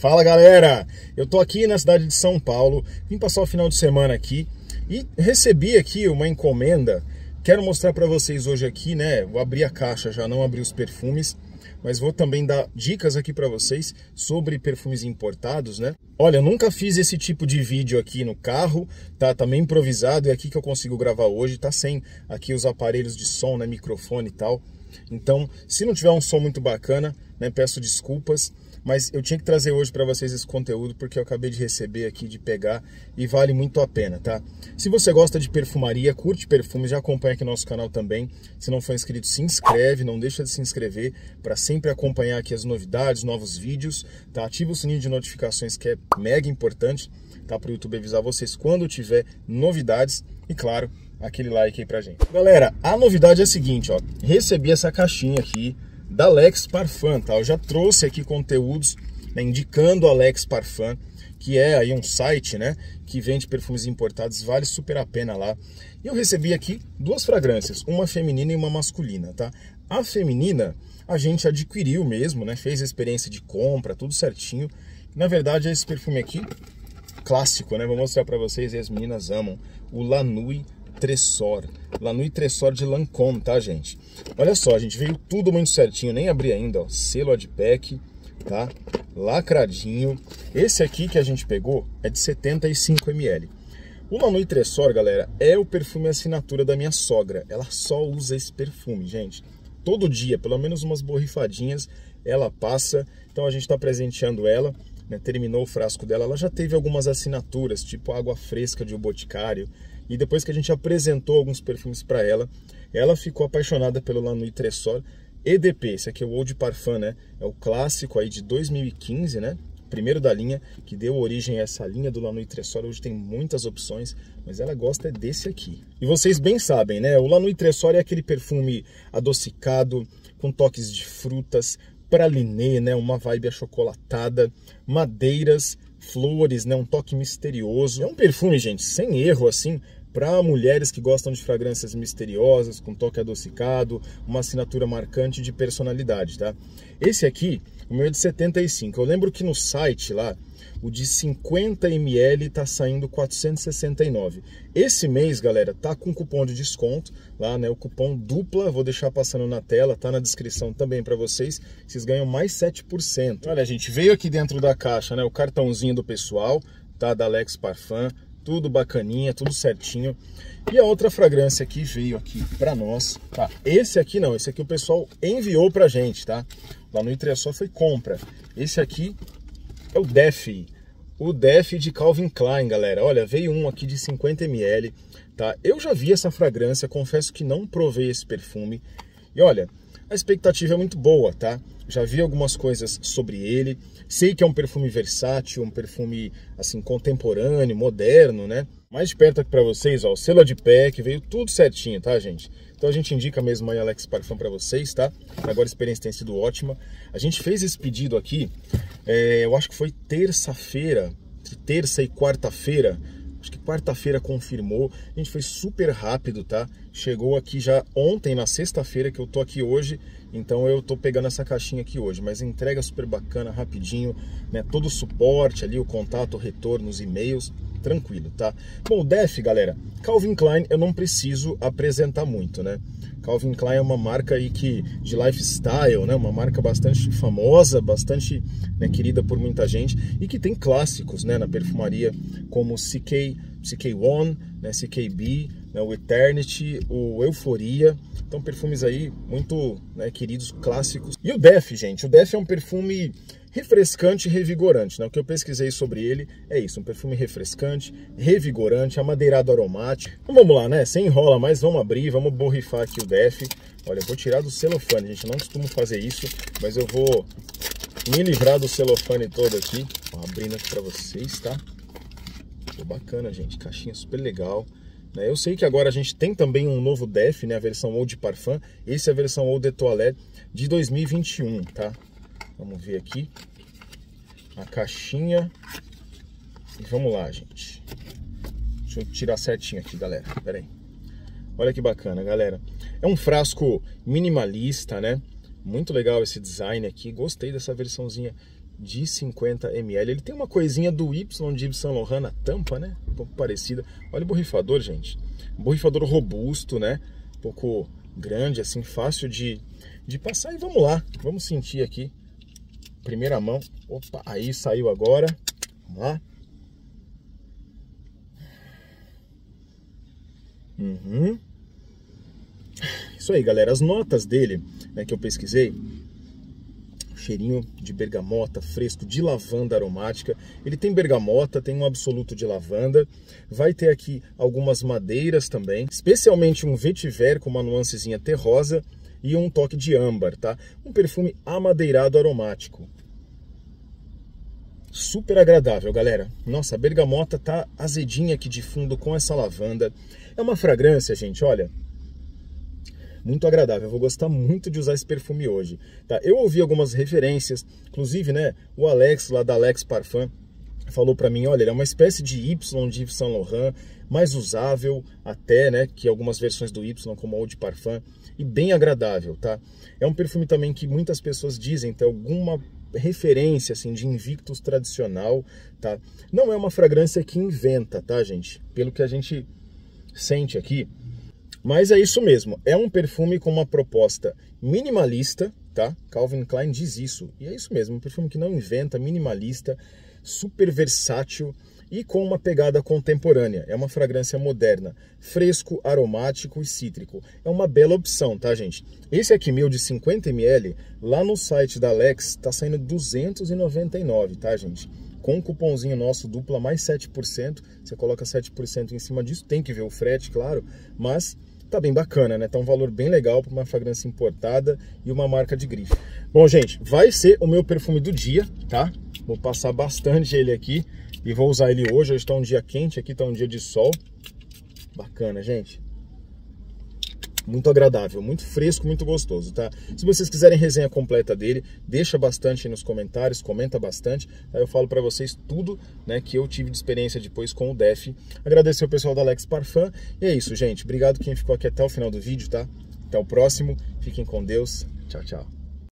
Fala galera, eu tô aqui na cidade de São Paulo, vim passar o final de semana aqui e recebi aqui uma encomenda. Quero mostrar para vocês hoje aqui, né? Vou abrir a caixa, já não abri os perfumes, mas vou também dar dicas aqui para vocês sobre perfumes importados, né? Olha, eu nunca fiz esse tipo de vídeo aqui no carro, tá? Tá meio improvisado, é aqui que eu consigo gravar hoje, tá sem aqui os aparelhos de som, né? Microfone e tal. Então, se não tiver um som muito bacana, né? Peço desculpas mas eu tinha que trazer hoje para vocês esse conteúdo porque eu acabei de receber aqui, de pegar e vale muito a pena, tá? Se você gosta de perfumaria, curte perfumes, já acompanha aqui nosso canal também. Se não for inscrito, se inscreve, não deixa de se inscrever para sempre acompanhar aqui as novidades, novos vídeos, tá? Ativa o sininho de notificações que é mega importante, tá? Para o YouTube avisar vocês quando tiver novidades e claro, aquele like aí pra gente. Galera, a novidade é a seguinte, ó, recebi essa caixinha aqui da Lex Parfum, tá? Eu já trouxe aqui conteúdos né, indicando a Lex Parfum, que é aí um site, né, que vende perfumes importados, vale super a pena lá. E eu recebi aqui duas fragrâncias, uma feminina e uma masculina, tá? A feminina a gente adquiriu mesmo, né, fez a experiência de compra, tudo certinho. Na verdade, esse perfume aqui, clássico, né? Vou mostrar para vocês e as meninas amam. O Lanui Tressor. Lanui Tressor de Lancôme, tá, gente? Olha só, a gente veio tudo muito certinho, nem abri ainda, ó. Selo Adpack, tá? Lacradinho. Esse aqui que a gente pegou é de 75 ml. O Lanui Tressor, galera, é o perfume assinatura da minha sogra. Ela só usa esse perfume, gente. Todo dia, pelo menos umas borrifadinhas, ela passa. Então a gente está presenteando ela. Né? Terminou o frasco dela. Ela já teve algumas assinaturas, tipo água fresca de O Boticário e depois que a gente apresentou alguns perfumes para ela, ela ficou apaixonada pelo Lanui Tressor EDP. Esse aqui é o Old Parfum, né? É o clássico aí de 2015, né? Primeiro da linha, que deu origem a essa linha do Lanui Tressor. Hoje tem muitas opções, mas ela gosta desse aqui. E vocês bem sabem, né? O Lanui Tressor é aquele perfume adocicado, com toques de frutas, pralinê, né? Uma vibe achocolatada, madeiras, flores, né? Um toque misterioso. É um perfume, gente, sem erro, assim, para mulheres que gostam de fragrâncias misteriosas, com toque adocicado, uma assinatura marcante de personalidade, tá? Esse aqui, o meu é de 75. Eu lembro que no site lá, o de 50 ml tá saindo 469. Esse mês, galera, tá com cupom de desconto lá, né? O cupom dupla, vou deixar passando na tela, tá na descrição também para vocês. Vocês ganham mais 7%. Olha, gente, veio aqui dentro da caixa, né, o cartãozinho do pessoal, tá? Da Alex Parfum tudo bacaninha, tudo certinho. E a outra fragrância aqui veio aqui para nós, tá? Esse aqui não, esse aqui o pessoal enviou pra gente, tá? Lá no Itresó foi compra. Esse aqui é o Def, o Def de Calvin Klein, galera. Olha, veio um aqui de 50ml, tá? Eu já vi essa fragrância, confesso que não provei esse perfume. E olha, a expectativa é muito boa, tá? Já vi algumas coisas sobre ele. Sei que é um perfume versátil, um perfume assim contemporâneo, moderno, né? Mais de perto aqui para vocês, ó, o selo de pé que veio tudo certinho, tá, gente? Então a gente indica mesmo aí Alex Parfum para vocês, tá? Agora a experiência tem sido ótima. A gente fez esse pedido aqui, é, eu acho que foi terça-feira, terça e quarta-feira, acho que quarta-feira confirmou. A gente foi super rápido, tá? Chegou aqui já ontem, na sexta-feira, que eu tô aqui hoje. Então eu tô pegando essa caixinha aqui hoje. Mas entrega super bacana, rapidinho, né? Todo o suporte ali, o contato, o retorno, os e-mails tranquilo, tá? Bom, o DEF, galera, Calvin Klein eu não preciso apresentar muito, né? Calvin Klein é uma marca aí que de lifestyle, né? Uma marca bastante famosa, bastante né, querida por muita gente e que tem clássicos, né? Na perfumaria como CK, CK1, né? CKB, né, o Eternity, o Euforia. Então perfumes aí muito né, queridos, clássicos. E o Def, gente, o Def é um perfume refrescante e revigorante. Né? O que eu pesquisei sobre ele é isso, um perfume refrescante, revigorante, amadeirado aromático. Então vamos lá, né? Sem enrola mais, vamos abrir, vamos borrifar aqui o Def. Olha, eu vou tirar do celofane, gente, não costumo fazer isso, mas eu vou me livrar do celofane todo aqui. Ó, abrindo aqui para vocês, tá? Ficou bacana, gente, caixinha super legal. Né? Eu sei que agora a gente tem também um novo DEF, né, a versão Eau de Parfum. Esse é a versão Eau de Toilette de 2021, tá? Vamos ver aqui a caixinha. E vamos lá, gente. Deixa eu tirar certinho aqui, galera. Pera aí. Olha que bacana, galera. É um frasco minimalista, né? Muito legal esse design aqui. Gostei dessa versãozinha de 50 ml. Ele tem uma coisinha do Y de Yves Saint na tampa, né? Um pouco parecida. Olha o borrifador, gente. Um borrifador robusto, né? Um pouco grande, assim, fácil de, de passar. E vamos lá, vamos sentir aqui. Primeira mão. Opa, aí saiu agora. Vamos lá. Uhum. Isso aí, galera. As notas dele, né, que eu pesquisei, cheirinho de bergamota fresco, de lavanda aromática. Ele tem bergamota, tem um absoluto de lavanda. Vai ter aqui algumas madeiras também, especialmente um vetiver com uma nuancezinha terrosa e um toque de âmbar, tá? Um perfume amadeirado aromático. Super agradável, galera. Nossa, a bergamota tá azedinha aqui de fundo com essa lavanda. É uma fragrância, gente, olha, muito agradável. Eu vou gostar muito de usar esse perfume hoje. Tá? Eu ouvi algumas referências, inclusive, né, o Alex lá da Alex Parfum falou para mim, olha, ele é uma espécie de Y de Yves Saint Laurent, mais usável até, né, que algumas versões do Y, como Eau de Parfum, e bem agradável, tá? É um perfume também que muitas pessoas dizem ter alguma referência, assim, de Invictus tradicional, tá? Não é uma fragrância que inventa, tá, gente? Pelo que a gente sente aqui, mas é isso mesmo, é um perfume com uma proposta minimalista, tá? Calvin Klein diz isso. E é isso mesmo, um perfume que não inventa, minimalista, super versátil e com uma pegada contemporânea. É uma fragrância moderna, fresco, aromático e cítrico. É uma bela opção, tá, gente? Esse aqui meu de 50 ml, lá no site da Alex, tá saindo 299, tá, gente? Com o cupomzinho nosso dupla mais 7%, você coloca 7% em cima disso, tem que ver o frete, claro, mas tá bem bacana, né? Tá um valor bem legal para uma fragrância importada e uma marca de grife. Bom, gente, vai ser o meu perfume do dia, tá? Vou passar bastante ele aqui e vou usar ele hoje. Hoje está um dia quente, aqui está um dia de sol. Bacana, gente muito agradável, muito fresco, muito gostoso, tá? Se vocês quiserem resenha completa dele, deixa bastante aí nos comentários, comenta bastante, tá? eu falo para vocês tudo, né, que eu tive de experiência depois com o Def. Agradecer o pessoal da Alex Parfum, e é isso, gente. Obrigado quem ficou aqui até o final do vídeo, tá? Até o próximo, fiquem com Deus, tchau, tchau.